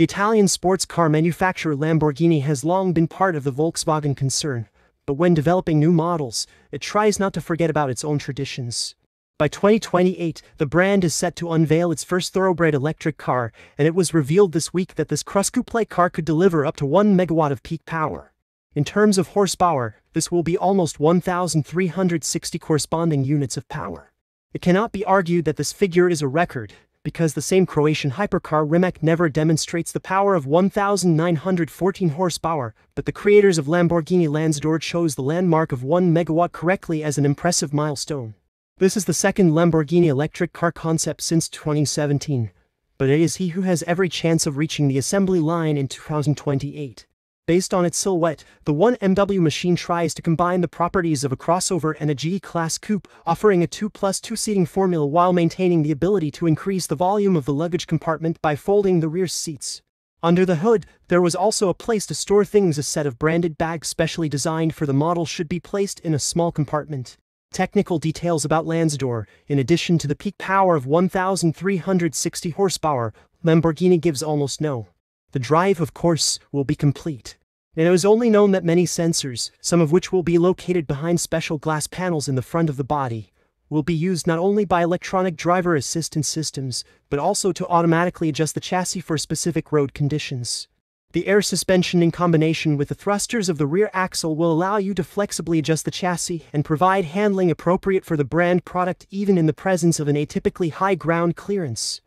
The Italian sports car manufacturer Lamborghini has long been part of the Volkswagen concern, but when developing new models, it tries not to forget about its own traditions. By 2028, the brand is set to unveil its first thoroughbred electric car, and it was revealed this week that this Coupe car could deliver up to 1 megawatt of peak power. In terms of horsepower, this will be almost 1,360 corresponding units of power. It cannot be argued that this figure is a record, because the same Croatian hypercar Rimac Nevera demonstrates the power of 1,914 horsepower, but the creators of Lamborghini Lanzador chose the landmark of 1 megawatt correctly as an impressive milestone. This is the second Lamborghini electric car concept since 2017, but it is he who has every chance of reaching the assembly line in 2028. Based on its silhouette, the 1MW machine tries to combine the properties of a crossover and a G-Class coupe, offering a 2 plus 2 seating formula while maintaining the ability to increase the volume of the luggage compartment by folding the rear seats. Under the hood, there was also a place to store things a set of branded bags specially designed for the model should be placed in a small compartment. Technical details about Lanzador, in addition to the peak power of 1,360 horsepower, Lamborghini gives almost no. The drive, of course, will be complete. And it was only known that many sensors, some of which will be located behind special glass panels in the front of the body, will be used not only by electronic driver assistance systems, but also to automatically adjust the chassis for specific road conditions. The air suspension in combination with the thrusters of the rear axle will allow you to flexibly adjust the chassis and provide handling appropriate for the brand product even in the presence of an atypically high ground clearance.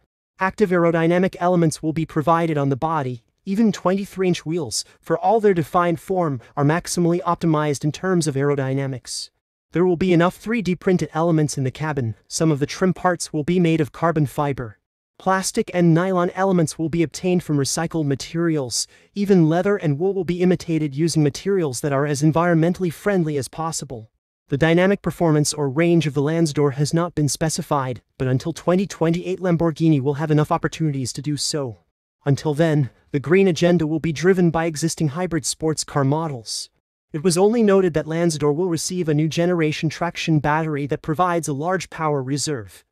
Active aerodynamic elements will be provided on the body, even 23-inch wheels, for all their defined form, are maximally optimized in terms of aerodynamics. There will be enough 3D printed elements in the cabin, some of the trim parts will be made of carbon fiber. Plastic and nylon elements will be obtained from recycled materials, even leather and wool will be imitated using materials that are as environmentally friendly as possible. The dynamic performance or range of the Lanzador has not been specified, but until 2028 Lamborghini will have enough opportunities to do so. Until then, the green agenda will be driven by existing hybrid sports car models. It was only noted that Lanzador will receive a new generation traction battery that provides a large power reserve.